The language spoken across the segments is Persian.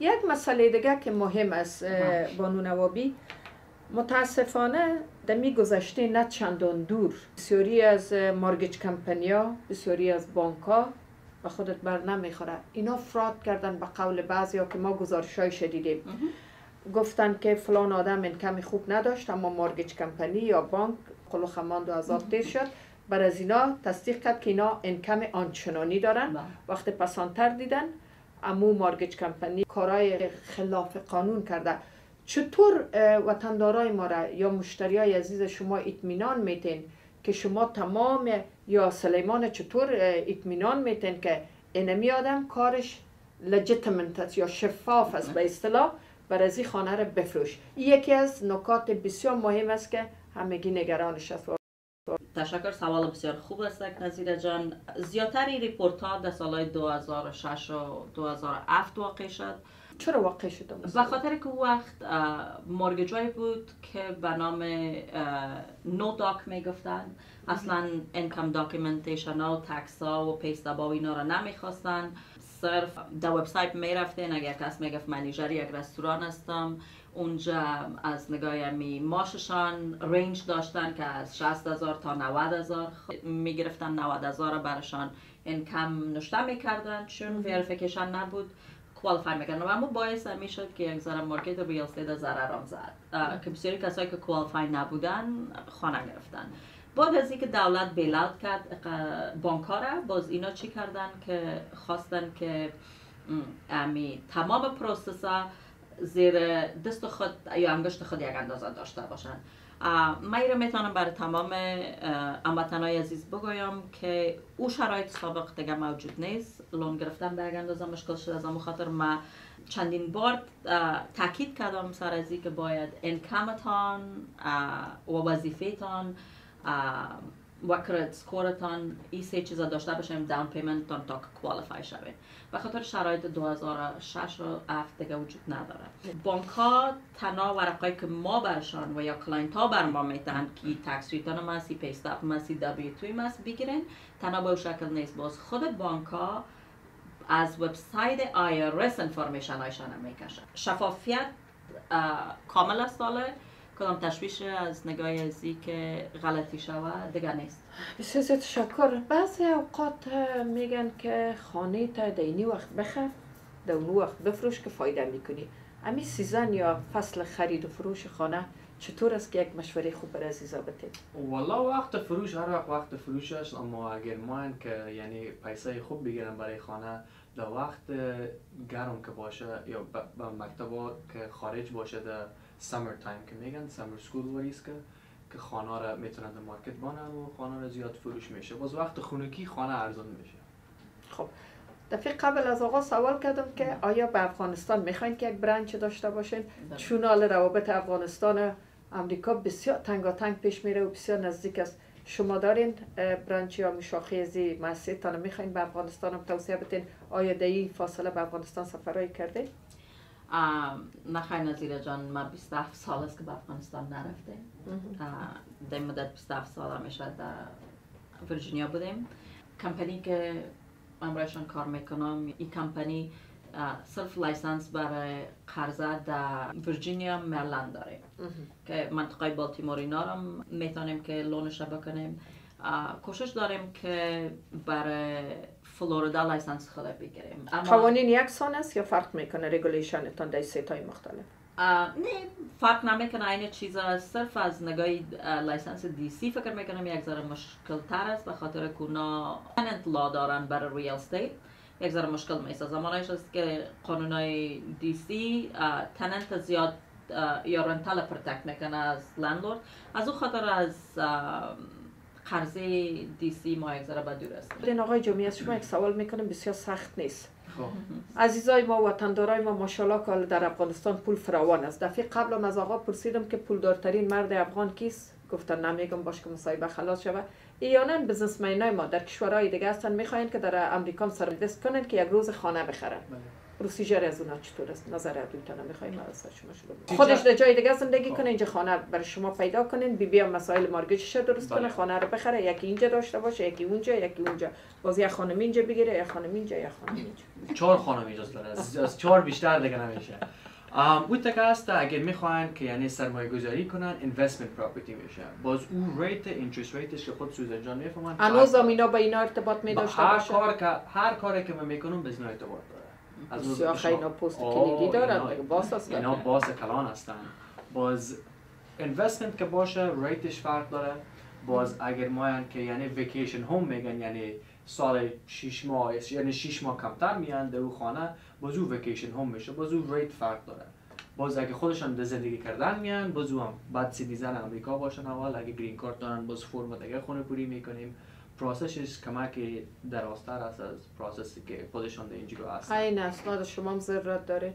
یک مسئله دیگه که مهم است بانو نوابی متاسفانه دمی گذشته نه چندان دور. بسیاری از مارگج کمپنیا بسیاری از بانک ها و خودت بر نمی‌خوره. اینا فراد کردن به قول بعضی ها که ما گزارش های شدیدیم گفتن که فلان آدم انکم خوب نداشت اما مارگج کمپنی یا بانک قلو خماند و عذاب تیر شد. بر از اینا تصدیق کرد که اینا انکم آنچنانی دارن. بله. وقتی پسانتر دیدن. امو مارگج کمپنی کارای خلاف قانون کرده. چطور وطندارای ما را یا مشتری های عزیز شما اطمینان میتین که شما تمام یا سلیمان چطور اطمینان میتین که اینمی آدم کارش لجیتمنت یا شفاف است؟ به اصطلاح بر از این خانه را بفروش. یکی از نکات بسیار مهم است که همگی نگرانش است. تشکر سوال بسیار خوب است نظیر جان. زیادتری report ها در سال 2006 و 2007 واقع شد. چرا واقع شد؟ به خاطر که وقت mortgage ای بود که به نام no doc می‌گفتن. اصلا income documentation ها و tax ها و paystub ا و اینا را نمی‌خواستن. صرف در وبسایت می‌رفتین. اگر کس می‌گفت manager یک رستوران هستم اونجا از نگاه می معاششان range داشتن که از 60 هزار تا 90 هزار. می‌گرفتن 90 هزار برشان income نوشته می‌کردن. چون verification نبود. qualify می‌کردن. و اما باعث می‌شد که یک ذره market real estate ضرران زد. که بسیاری کسایی که qualify نبودن خانه گرفتن. بعد از اینکه دولت bailout کرد بانکارا باز اینا چی کردن که خواستن که امی تمام پروسسا زیر دست خود یا انگشت خود یک اندازه داشته باشن. من می‌تونم برای تمام های عزیز بگویم که او شرایط سابق دیگه موجود نیست. لون گرفتن به یک اندازه مشکل شده از خاطر ما چندین بار تاکید کردم سر ازی که باید انکمتان و وظیفهتان و کرد سکورتان این سه چیزا داشته باشیم داون پیمنتان تا کوالیفای شوید به خاطر شرایط 2006 و 7 دیگه وجود نداره بانک ها تنها ورقایی که ما برشان و یا کلاینت ها بر ما میتن که tax return ما سی paystub ما سی W2 ی ما بگیرن تنها به شکل نیست باز خود بانک ها از وبسایت IRS information هایشان می‌کشن شفافیت کامل است کدام تشویش از نگاه ازی که غلطی شود؟ دیگر نیست. بسیار تشکر بعضی اوقات میگن که خانه تا دینی وقت بخر در اون وقت بفروش که فایده می‌کنی. امی season یا فصل خرید و فروش خانه چطور است که یک مشوره خوب برای عزیزا بتید؟ والا وقت فروش هر وقت وقت فروش است اما اگر ما که یعنی پیسه خوب بگیرن برای خانه در وقت گرم که باشه یا به مکتب که خارج باشه در summer time که میگن summer school وریس که که خانه را می‌تونن در مارکت بانن و خانه را زیاد فروش میشه. باز وقت خونکی خانه ارزان میشه. خب. دفعه قبل از آقا سوال کردم که آیا به افغانستان می‌خواین که یک برنچ داشته باشین؟ بله. چون حال روابط افغانستان امریکا بسیار تنگاتنگ پیش میره و بسیار نزدیک است. شما دارین برانچ یا مشاخی ازی تانه می‌خواین به افغانستان هم توصیه بتین آیا در فاصله به افغانستان سفرهایی کرده؟ نخیر نظیر جان ما 27 سال است که به افغانستان نرفته در مدت 27 سال همیشه در ورجینیا بودیم. کمپنی که امرایشان کار می‌کنم این کمپنی صرف license برای قرضه در ورجینیا مرلند داره. که منطقه بالتیمور اینا هم می‌تونیم که loan ش بکنیم. کوشش داریم که برای فلوریدا license خود بگیریم. قوانین یکسان است یا فرق می‌کنه regulation تان در های مختلف؟ نه فرق نمی‌کنه. این چیزا صرف از نگاه license DC فکر می‌کنم یک ذره مشکل تر است به خاطر که اونا tenant law دارن برای real estate یک ذره مشکل میسه زمانش است که قانونای DC tenant زیاد یا rental protect می‌کنه از landlord از او خاطر از قرضه دی سی ما یک ذره بدور است. این آقای جمعی از شما یک سوال می‌کنم بسیار سخت نیست. خب. عزیزای ما وطندارای ما ماشاءالله که در افغانستان پول فراوان است. دفعه قبل از آقا پرسیدم که پولدارترین مرد افغان کیست؟ گفتن نمیگم باش که مصاحبه خلاص شود ایانا بزنسمنای ما در کشورهای دیگه هستن. می‌خواین که در امریکا سرویس کنن که یک روز خانه بخرن. بله. پروسیجر از اونا چطور است؟ نظرتون می‌خوایم از شما شروع خودش در جای دیگه زندگی خب. کنه اینجا خانه برای شما پیدا کنین. بی بی هم مسائل مارگیجش درست کنه بله. خانه رو بخره. یکی اینجا داشته باشه یکی اونجا یکی اونجا. باز یا خانم اینجا بگیره یا خانم اینجا یا خانم اینجا. چهار خانم اینجا داره. از چهار بیشتر دیگه نمیشه. اون تک است اگر می‌خواین که یعنی سرمایه گذاری کنن investment property میشه. باز اون rate interest rate ش که خود سوسن جان می‌فهمن هنوز اینا با اینا ارتباط می داشته هر کار که هر کاری که من می‌کنم بزن ارتباط داره. از اون اینا پست کلیدی دارن دیگه boss هستن اینا boss کلان هستن. باز investment که باشه rate ش فرق داره. باز اگر ما که یعنی vacation home میگن یعنی سال 6 ماه یعنی 6 ماه کمتر میان در خانه باز او vacation home میشه باز او rate فرق داره. باز اگه خودشان در زندگی کردن میان باز او هم باید citizen امریکا باشن اول اگه green card دارن باز فرم دیگه خونه پوری می‌کنیم. process ش کمک درازتر است از process ی که خودشان در اینجا هست این اسناد شما هم ضرورت داره.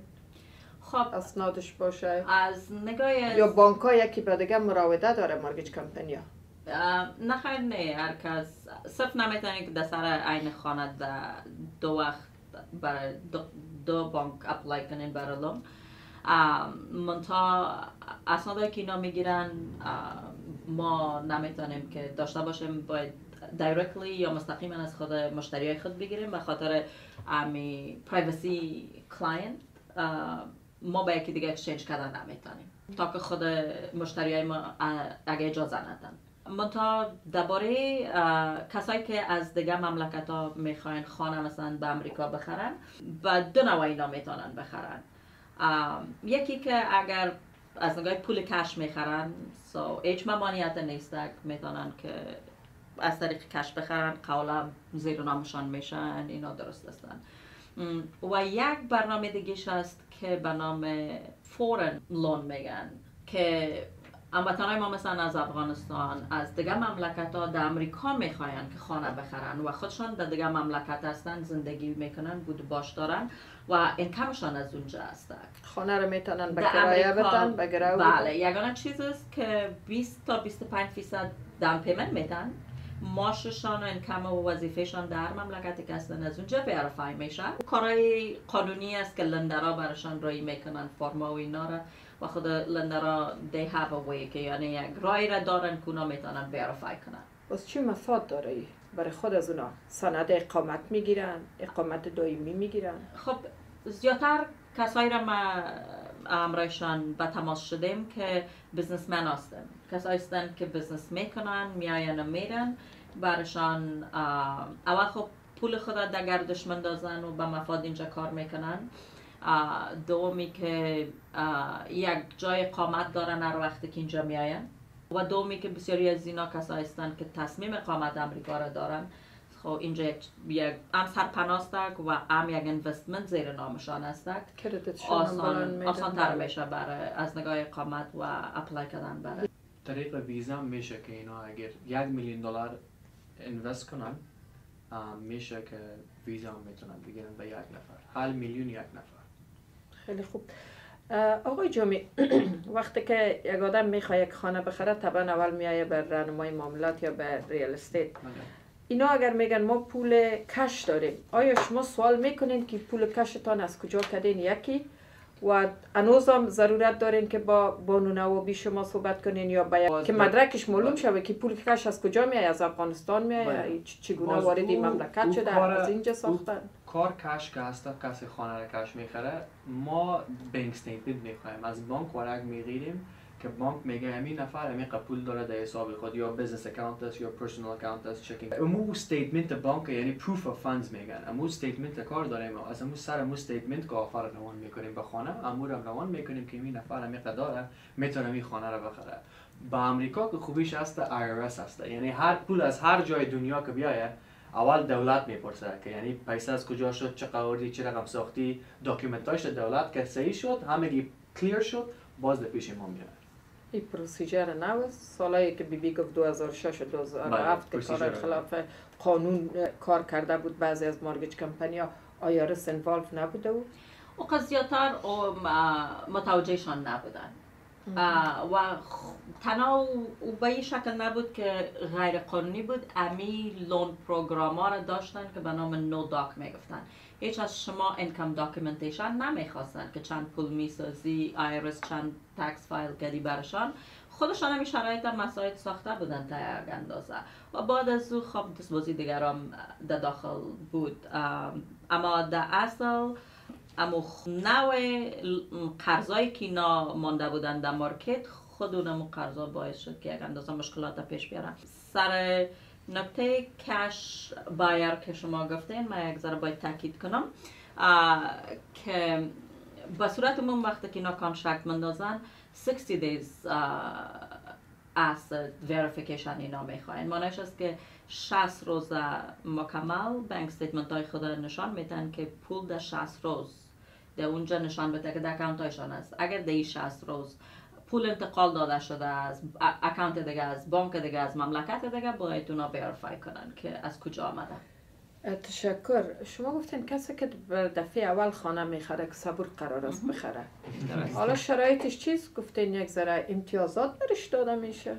خب اسنادش باشه. از نگاه یا بانک ها یکی به دیگه مراوده داره mortgage company ا نه خیر نه. هر کس صرف نمی‌تونی که در سر عین خانه دو وقت برای دو, دو بانک apply کنین برای loan منتها اسنادی که اینا می‌گیرن ما نمی‌تونیم که داشته باشیم باید directly یا مستقیما از خود مشتری های خود بگیریم به خاطر امی privacy کلاینت ما با یکی دیگه exchange کردن نمی‌تونیم. تا که خود مشتری های ما اگه اجازه ندن. منتها درباره کسایی که از دیگه مملکت ها می‌خواین خانه مثلا به امریکا بخرن و دو نوع اینا می‌تونن بخرن. یکی که اگر از نگاه پول cash می‌خرن so هیچ ممانعت نیست می‌تونن که از طریق cash بخرن قباله زیر نامشان میشن اینا درست هستن. و یک برنامه دیگه هست که به نام فورن لون میگن که هموطنهای ما مثلا از افغانستان از دیگه مملکت ها در امریکا می‌خواین که خانه بخرن و خودشان در دیگه مملکت هستن زندگی می‌کنن بود باش دارن و کمشان از اونجا هستن. خانه رو می‌تونن به کرایه به بله یگانه چیز است که 20 تا 25 فیصد دم پیمنت میتن ماششان و انکم و وظیفهشان در مملکتی که هستن از اونجا ویرفای میشن کارهای قانونی است که لندرا برشان رای می‌کنن فرما و اینا را. و خود لندرا they have a way که یعنی یک رای را دارن که اونا می‌تونن ویرفای کنن. بس چی مفاد داره برای خود از اونا. سند اقامت می‌گیرن اقامت دائمی می‌گیرن. خب زیادتر کسایی را ما امرایشان به تماس شدیم که بزنسمن هستن. کسایی هستن که بزنس می‌کنن میاین و میرن. برشان اول خب پول خود در گردش مندازن و به مفاد اینجا کار می‌کنن. دومی که یک جای قامت دارن هر وقتی که اینجا میاین. و دومی که بسیاری از اینا کسایی هستن که تصمیم قامت امریکا را دارن. خب اینجا یک ام سرپناستک و ام یک اینوستمنت زیر نامشان است آسان, آسان تر میشه برای از نگاه اقامت و اپلای کردن برای. طریق ویزا میشه که اینا اگر یک میلیون دلار اینوست کنن میشه که ویزا می‌تونن بگیرن به یک نفر. هر میلیون یک نفر. خیلی خوب. آقای جامی وقتی که یک آدم می‌خواد یک خانه بخره طبعا اول میایه به رنمای معاملات یا به ریال استیت بله. اینا اگر میگن ما پول کش داریم آیا شما سوال می‌کنین که پول کشتان از کجا کردین؟ یکی. و هنوز هم ضرورت دارین که با بانو بی شما صحبت کنین یا باید که مدرکش معلوم شوه که پول کش از کجا میای از افغانستان میای چگونه وارد مملکت شده؟ از اینجا ساختن. کار cash که هست کسی خانه را cash می‌خره ما bank statement می‌خوایم. از بانک ورق می‌گیریم. که بانک میگه همین نفر همینقه پول داره در حساب خود یا business account است یا personal account است checking امو statement بانک یعنی proof of funds میگن. امو statement کار داریم از امو سر امو statement که offer روان می‌کنیم به خانه امو رو روان می‌کنیم که همین نفر همین داره می‌تونه این خانه رو بخره. با امریکا که خوبیش هست IRS هست. یعنی هر پول از هر جای دنیا که بیایه اول دولت می‌پرسه که یعنی پیسه از کجا شد چقه آوردی چه رقم ساختی document اش دولت که صحیح شد همگی clear شد باز پیش ما میاد. این procedure نو سالایی که بیبی گفت 2006 و 2007 که کار خلاف قانون کار کرده بود بعضی از mortgage company ا IRS involve نبوده بود او زیادتر متوجهشان نبودن و تنها او به این شکل نبود که غیر قانونی بود امی loan program ها را داشتن که به نام no doc می‌گفتن هیچ از شما income documentation نمی‌خواستن که چند پول می‌سازی IRS چند tax file کردی برشان. خودشان همی شرایط مساعد ساخته بودن تا اندازه. و بعد از او خب دستبازی دیگرام در داخل بود. اما در اصل اما نوع قرضایی که اینا مانده بودن در market خود اونمو قرضا باعث شد که یک اندازه مشکلات پیش بیارن. سر نکته cash buyer که شما گفتین من یک ذره باید تاکید کنم. که به صورت عموم وقتی که اینا contract مندازن 60 days asset verification اینا می‌خواین. مانش است که 60 روز مکمل bank statement های خود نشان میتن که پول در 60 روز در اونجا نشان بده که در account هایشان است. اگر در 60 روز پول انتقال داده شده از account دیگه از بانک دیگه از مملکت دیگه باید اونا verify کنن که از کجا آمده؟ تشکر. شما گفتین کسی که دفعه اول خانه می‌خره که صبور قرار است بخره. حالا شرایطش چیست؟ گفتین یک ذره امتیازات برش داده میشه.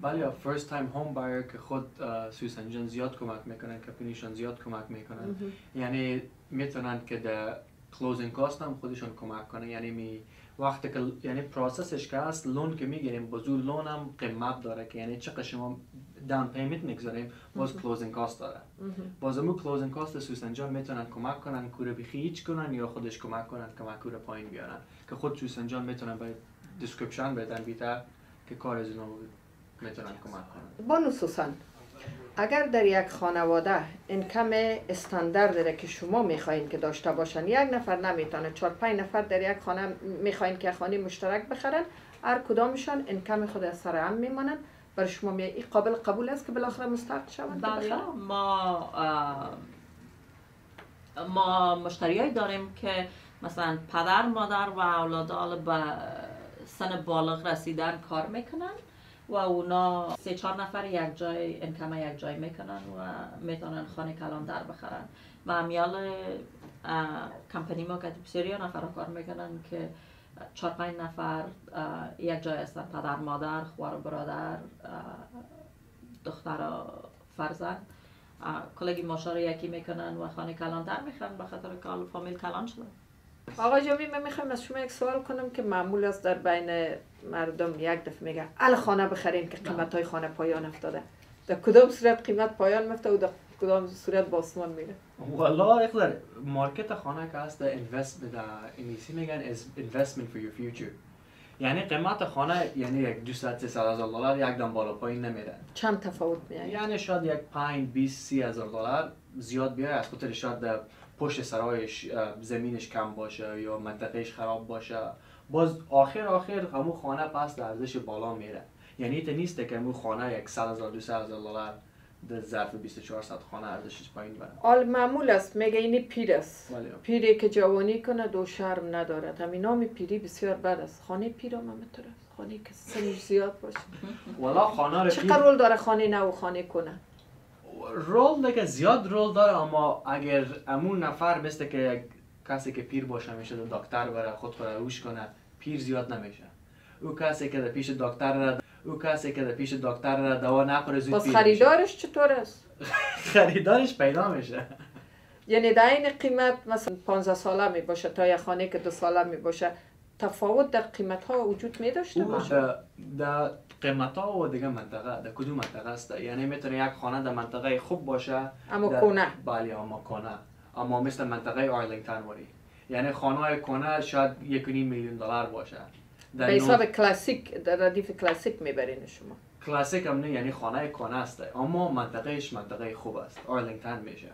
بله first time home buyer که خود سوسن جان زیاد کمک می‌کنن کمپنیشان زیاد کمک می‌کنن. یعنی می‌تونن که در کلوزینگ کاست هم خودشون کمک کنن. یعنی می وقتی که یعنی پروسسش که هست لون که می‌گیریم بزرگ لون هم قیمت داره که یعنی چقدر شما دان پیمنت می‌گذاریم باز کلوزینگ کاست داره. باز امو کلوزینگ کاست سویس انجام می‌تونن کمک کنن کوره بخیچ کنن یا خودش کمک کنن که کوره پایین بیارن. که خود سویس انجام می‌تونن باید دیسکریپشن بدن بیتر که کار از می‌تونن کمک کنن. با سوسن. اگر در یک خانواده کم استاندارد داره که شما می‌خواین که داشته باشن یک نفر نمی‌تونه چهار پنج نفر در یک خانه می‌خواین که خانه مشترک بخرن هر کدامشان کم خود از سر هم میمانن برای شما می این قابل قبول است که بالاخره مستحق شوند بله. ما ما مشتریایی داریم که مثلا پدر مادر و اولاد به سن بالغ رسیدن کار می‌کنن. و اونا سه چهار نفر یک جای انکم یک جای می‌کنن و می‌تونن خانه کلان در بخرن. و امیال کمپنی ما که بسیاری نفر کار می‌کنن که چهار پنج نفر یک جای هستن پدر مادر خوار برادر دختر فرزند. کلگی ماشا یکی می‌کنن و خانه کلان در می‌خرن به خاطر فامیل کلان شدن آقا جامی من می‌خوام از شما یک سوال کنم که معمول است در بین مردم یک دفعه میگه ال خانه بخریم که قیمت های خانه پایان افتاده. در کدام صورت قیمت پایان میفته و در کدام صورت باسمان میره؟ والا اقدر مارکت خانه که هست اینوست در انگلیسی میگن از investment for your future. یعنی قیمت خانه یعنی یک 200 300 هزار دلار یک دم بالا پایین نمیره. چند تفاوت میاد یعنی شاید یک 5 20 30 هزار دلار زیاد بیاد از خاطر شاید پشت سرایش زمینش کم باشه یا منطقهش خراب باشه. باز آخر آخر همو خانه پس در ارزش بالا میره. یعنی ایت نیست که همو خانه یک 100 هزار 200 هزار دلار در ظرف 24 ساعت خانه ارزشش پایین بره. آل معمول است. میگه اینی پیر است. پیری که جوانی کنه دو شرم ندارد. همین نام پیری بسیار بد است. خانه پیر هم خانه که سنش زیاد باشه. والا خانه رو چقدر رول داره خانه نو خانه کنه؟ رول دیگه زیاد رول داره اما اگر امون نفر مثل که کسی که پیر باشه میشه دکتر بره خود خود روش کنه پیر زیاد نمیشه. او کسی که پیش دکتر را او کسی که پیش دکتر را دوا نخوره زود پیر خریدارش چطور است خریدارش پیدا میشه. یعنی در این قیمت مثلا 15 ساله می باشه تا یه خانه که دو ساله می باشه تفاوت در قیمت ها وجود می داشته باشه؟ در قیمت ها و دیگه منطقه در کدوم منطقه است؟ یعنی می‌تونه یک خانه در منطقه خوب باشه اما کونه. بله اما کونه. اما مثل منطقه آرلینگتون وری یعنی خانه های کونه شاید یک میلیون دلار باشه. به حساب کلاسیک در ردیف کلاسیک می‌برین شما. کلاسیک هم نه یعنی خانه کونه است. اما منطقهش منطقه خوب است. آرلینگتون میشه.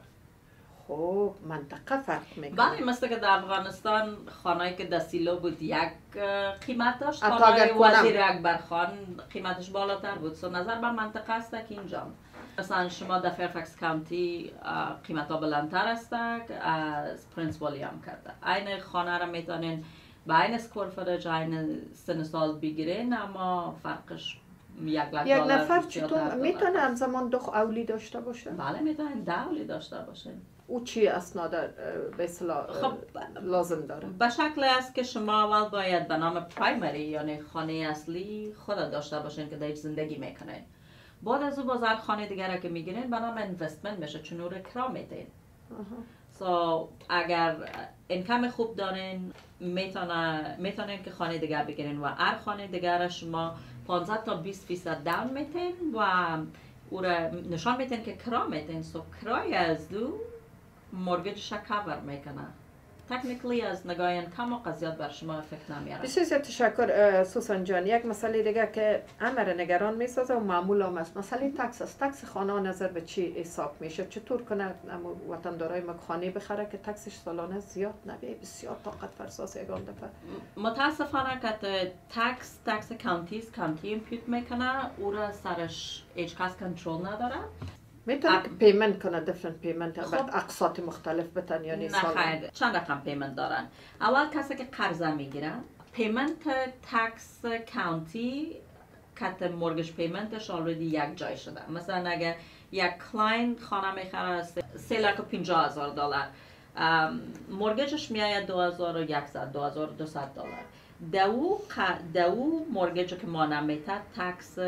خب منطقه فرق می‌کنه. بله مثل که در افغانستان خانه که دستیلو بود یک قیمت داشت. خانه وزیر اکبر خان قیمتش بالاتر بود. so نظر بر منطقه است که اینجا. مثلا شما در فیرفکس county قیمت ها بلندتر است. از پرنس ویلیام کرده این خانه را می‌تونین به این square footage این سن سال بگیرین اما فرقش یک یک نفر چطور؟ می‌تونه همزمان دو اولی داشته باشه؟ بله می‌تونه ده اولی داشته باشه او چی اسناد به خب، لازم داره؟ به شکل است که شما اول باید به نام پرایمری یعنی خانه اصلی خود داشته باشین که در زندگی می‌کنین. بعد از او باز هر خانه دیگر که می‌گیرین به نام اینوستمنت میشه چون او رو کرا میدین سو اگر انکم خوب دارین می‌تونه می‌تونین که خانه دیگر بگیرین و هر خانه دیگر شما 15 تا 20 فیصد داون میتین و او را نشان میتین که کرا میتین. so کرای از دو mortgage ش کاور می‌کنه. technically از نگاه income و قضیات بر شما فکر نمیاره. بسیار زیاد تشکر اه، سوسن جان. یک مسئله دیگه که همه نگران می‌سازه و معمول هم است. مسئله tax است. tax خانه نظر به چی حساب میشه؟ چطور کنه اما وطندارای ما خانه بخره که tax ش سالانه زیاد نبیه؟ بسیار طاقت فرساس یگان دفعه. متاسفانه که tax tax counties county compute می‌کنه. او را سرش هیچ کس کنترل نداره. که پیمنت کنه different payment خب. بعد اقساط مختلف بتن یعنی سال چند رقم payment دارن؟ اول کسی که قرضه می‌گیرن payment tax county کت mortgage payment ش already یک جای شده. مثلا اگه یک client خانه می‌خره سه لک و پینجا هزار دلار. mortgage ش میآید دو هزار و یکصد دو هزار و دوصد دلار. دو ق- دو mortgage که ما نمیته tax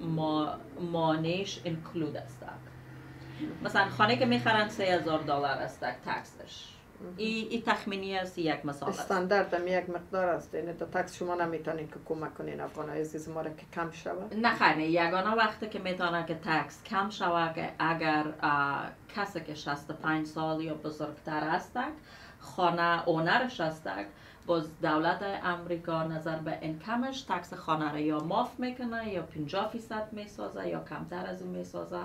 ما مانیش انکلود است. مثلا خانه که می‌خرن سه هزار دلار است تکسش. ای, ای تخمینی است یک مثال است. استاندارد هم یک مقدار است. یعنی تا تکس شما نمی‌تونین که کمک کنین افغان عزیز ما را که کم شود. نه خیر نه یگانه وقتی که می‌تونه که تکس کم شود که اگر کسی که 65 سال یا بزرگتر است خانه اونرش است باز دولت امریکا نظر به انکمش تکس خانه را یا ماف می‌کنه یا 50 فیصد می‌سازه یا کمتر از اون می‌سازه.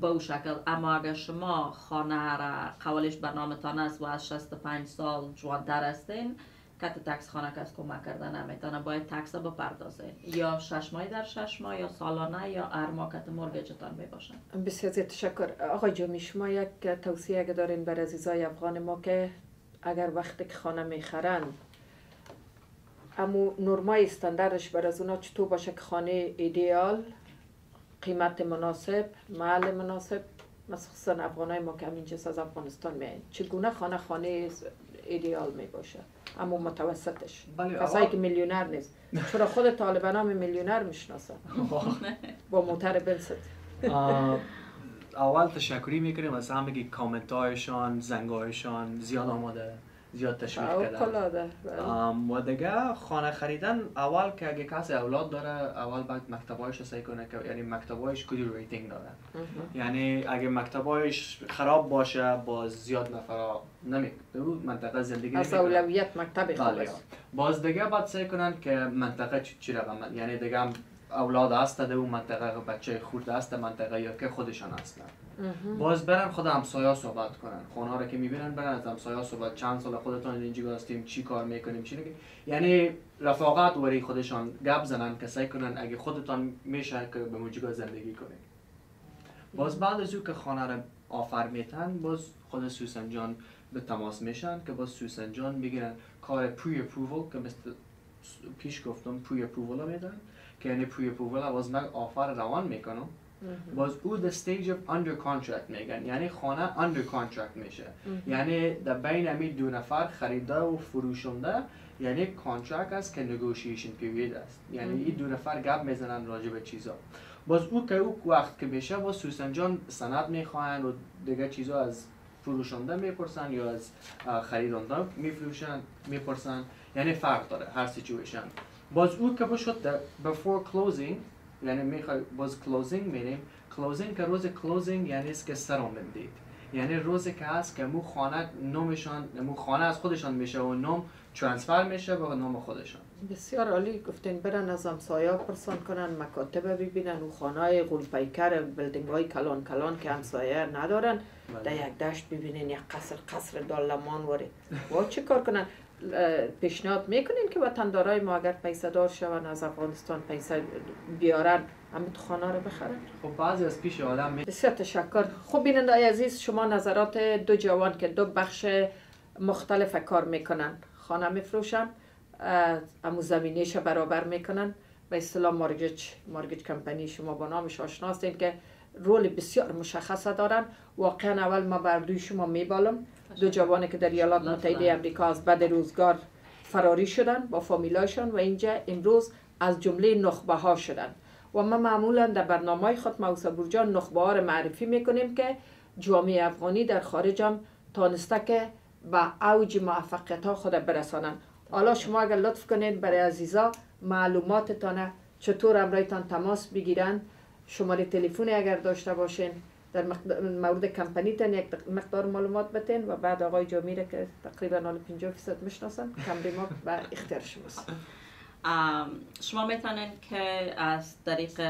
به او شکل اما اگر شما خانه را قولش به نامتان است و از 65 سال جوانتر هستین کت تکس خانه کس کمک کردن نمی‌تونه. باید تکس رو بپردازین. یا شش ماه در شش ماه یا سالانه یا هر ماه کت مورگجتان می‌باشن بسیار تشکر. آقای جامی شما یک توصیه اگه دارین بر عزیزای افغان ما که اگر وقتی که خانه می‌خرن امو نرمای استانداردش بر از اونا چطور باشه که خانه ایدئال قیمت مناسب محل مناسب؟ مخصوصا افغانای ما که همینجا از افغانستان میاین چگونه خانه خانه ایدئال می باشه اما متوسطش. بله، کسایی که میلیونر نیست. چرا خود طالبان هم میلیونر می‌شناسن؟ با موتر بنست اول تشکری می‌کنیم از همگی کامنت هایشان زنگایشان زیاد آماده زیاد تشویق کردن. آم، و دیگه خانه خریدن اول که اگه کسی اولاد داره اول باید مکتبایش سعی کنه که یعنی مکتبایش کدی rating داره. یعنی اگه مکتبایش خراب باشه باز زیاد نفرا نمی به اون منطقه زندگی از. اولویت مکتب بله. باز دیگه باید سعی کنن که منطقه چی, چی رقم یعنی دیگه اولاد هست در اون منطقه بچه خورده هست در منطقه یا که خودشان هستن. باز برن خود همسایا صحبت کنن. خونه رو که می‌بینن برن از همسایا صحبت. چند سال خودتون اینجا هستیم چی کار می‌کنیم چی نگیم. یعنی رفاقت وری خودشان گپ زنن که سعی کنن اگه خودتان میشه که به موجگاه زندگی کنیم باز بعد از او که خانه رو offer میتن باز خود سوسن جان به تماس میشن که باز سوسن جان می‌گیرن. کار pre-approval که مثل پیش گفتم pre-approval میدن. که یعنی pre-approval باز من offer روان می‌کنم باز او the stage of under contract میگن. یعنی خانه under contract میشه. یعنی در بین امی دو نفر خریده و فروشنده یعنی contract است که negotiation period است. یعنی این دو نفر گپ می‌زنن راجع به چیزا. باز او که او وقت که میشه باز سوسن جان سند می‌خواهن و دیگه چیزا از فروشنده می‌پرسن یا از خریدنده میفروشن می‌پرسن. یعنی فرق داره هر سیچویشن باز او که بشد در before closing یعنی می‌خوای باز کلوزینگ میریم. کلوزینگ که روز کلوزینگ یعنی است که سرم بندید. یعنی روزی که هست که مو خانه نومشان مو خانه از خودشان میشه و نوم ترانسفر میشه به نام خودشان. بسیار عالی. گفتین برن از همسایا پرسان کنن مکاتب ببینن و خانه های غولپیکر بلدینگ های کلان کلان که همسایه ندارن. در یک دشت ببینین یک قصر قصر دالمان وره و چه کار کنن؟ پیشنهاد می‌کنین که وطندارای ما اگر پیسه دار شون از افغانستان پیسه بیارن تو خانه رو بخرن؟ خب بعضی از پیش آدم می بسیار تشکر. خب بیننده عزیز شما نظرات دو جوان که دو بخش مختلف کار می‌کنن خانه میفروشن امو زمینیش برابر می‌کنن. به اصطلاح مارگج مارگج کمپانی شما با نامش آشنا هستین که رول بسیار مشخص دارن. واقعا اول ما بر دوی شما میبالم. دو جوانی که در ایالات متحده امریکا از بد روزگار فراری شدن با فامیلایشان و اینجا امروز از جمله نخبه ها شدن. و ما معمولا در برنامه خود موسا برجان نخبه ها معرفی می‌کنیم که جامعه افغانی در خارج هم تانسته که به اوج موفقیت ها خود برسانن حالا شما اگر لطف کنید برای عزیزا معلوماتتان چطور امرایتان تماس بگیرن شماره تلفنی اگر داشته باشین در مورد کمپانیتان یک مقدار معلومات بتین و بعد آقای جامیره که تقریبا 50 فیصد می‌شناسن کمری ما به اختیار شماست شما می‌تونین که از طریق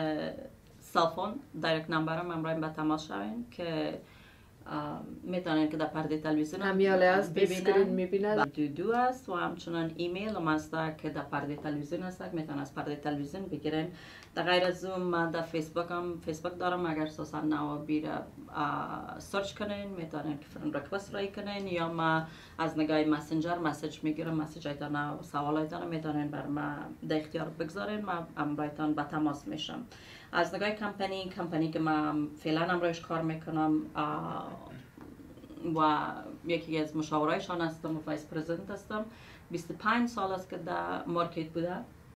cell phone direct number م امرای به تماس شوین که می‌تونن که در پرده تلویزیون همیاله است ببینن می‌بینن دو دو است و همچنان ایمیل هم است که در پرده تلویزیون است. می‌تونن از پرده تلویزیون بگیرن در غیر از اون من در فیسبوک هم فیسبوک دارم. اگر سوسن نوابی را search کنین می‌تونن که friend request رای کنین یا ما از نگاه مسنجر message می‌گیرم message ایتان و سوال ایتان می‌تونن بر ما در اختیار بگذارین. ما امرایتان به تماس میشم. از نگاه کمپانی کمپانی که من فعلا امروز کار می‌کنم و یکی از مشاورایشان هستم و vice president هستم. 25 سال است که در market بوده